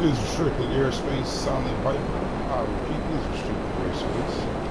Is restricted airspace sounding pipe. Uh, I repeat, is restricted airspace.